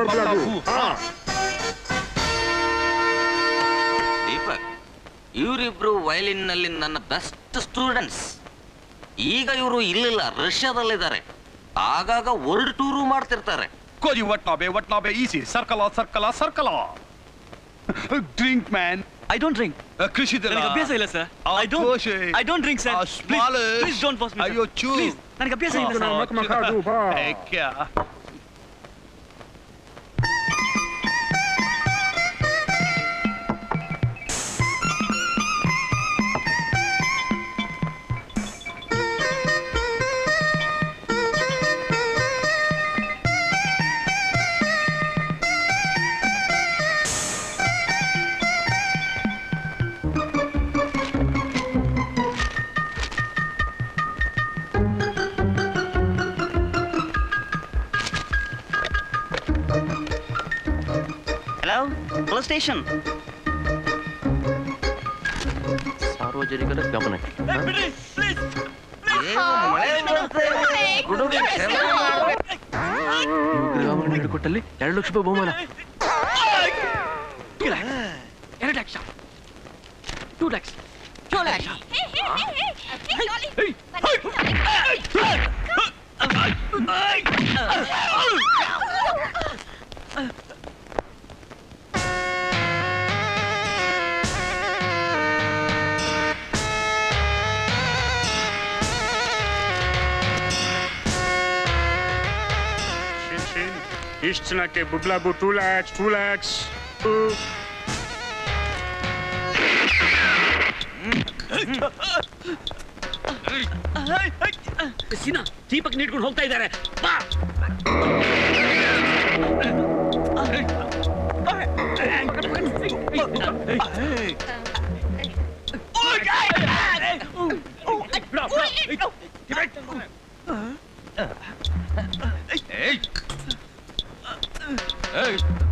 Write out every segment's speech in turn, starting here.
ಬದಲಾಗು ಹಾ ದೀಪಕ್ ಇವರಿಬ್ರು ವಯಲಿನ್ನಲ್ಲಿ ನನ್ನ ಬೆಸ್ಟ್ ಸ್ಟೂಡೆಂಟ್ಸ್ ಈಗ ಇವರು ಇಲ್ಲಿಲ್ಲ ರಷ್ಯಾದಲ್ಲಿದ್ದಾರೆ. ಆಗಾಗ ವರ್ಲ್ಡ್ ಟೂರು ಮಾಡ್ತಿರ್ತಾರೆ. ಕೋರಿ Watanabe Watanabe easy circle circle circle drink man I don't drink ಕೃಷಿ ನನಗೆ ಅಭ್ಯಾಸ ಇಲ್ಲ sir I don't I don't drink sir please please don't force me ಅಯ್ಯೋ ಚೂ ನನಗೆ ಅಭ್ಯಾಸ ಇಲ್ಲ ಸರ್ ಮಕ್ ಮಕ್ಕಾಡು ಹಲೋ ಪೊಲೀಸ್ ಸ್ಟೇಷನ್ ಸಾರ್ವಜನಿಕರ ಗಮನಕ್ಕೆ ಗಮನ ಹಿಡ್ಕೊಟ್ಟಲ್ಲಿ ಎರಡು ಲಕ್ಷ ರೂಪಾಯಿ ಬಹುಮಾನ ಎರಡು ಲಕ್ಷ two lakhs ಇಷ್ಟು ಜನಕ್ಕೆ ಬುಡ್ಲಾಬು ಟೂ ಲ್ಯಾಕ್ಸ್ ಟೂ ಲ್ಯಾಕ್ಸ್ ಸೀನಾ ದೀಪಕ್ ನೀಡ್ಕೊಂಡು ಹೋಗ್ತಾ ಇದ್ದಾರೆ ಬಾ É isso.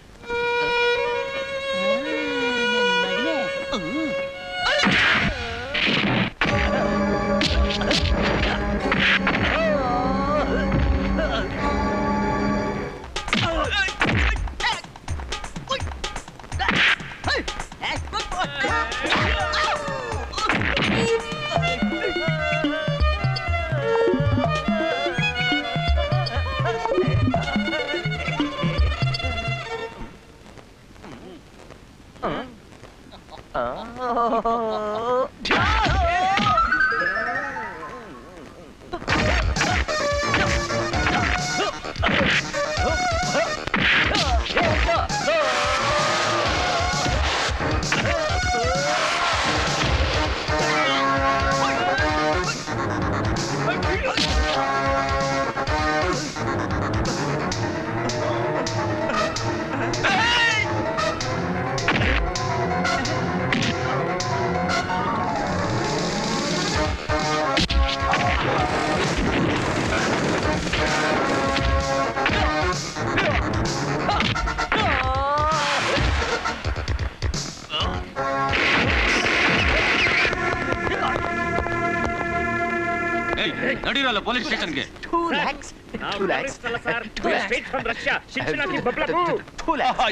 ஆ ನಡೀರಲ್ಲ ಪೊಲೀಸ್ ಸ್ಟೇಷನ್ಗೆ ಲ್ಯಾಕ್ಸ್ ಶಿಕ್ಷಣಕ್ಕೆ ಬಬ್ಲಾಬು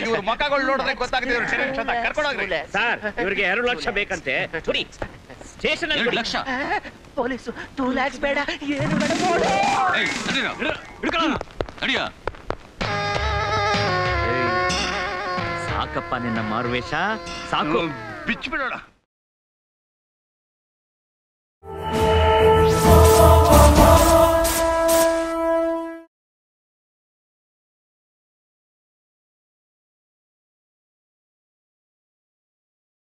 ಇವ್ರ ಮಕ್ಕಳು ನೋಡಿದ್ರೆ ಗೊತ್ತಾಗುತ್ತೆ ಕರ್ಕೊಂಡೋಗ್ರಿ ಸರ್ ಇವ್ರಿಗೆ ಎರಡು ಲಕ್ಷ ಬೇಕಂತೆ ತುರಿ ಸ್ಟೇಷನ್ ಎರಡು ಲಕ್ಷ ಪೊಲೀಸು ಟೂ ಲ್ಯಾಕ್ಸ್ ಬೇಡ ಏನು ಬೇಡ ಸಾಕಪ್ಪ ನಿನ್ನ ಮಾರುವೇಷ ಸಾಕು ಬಿಚ್ಚು ಬಿಡೋಣ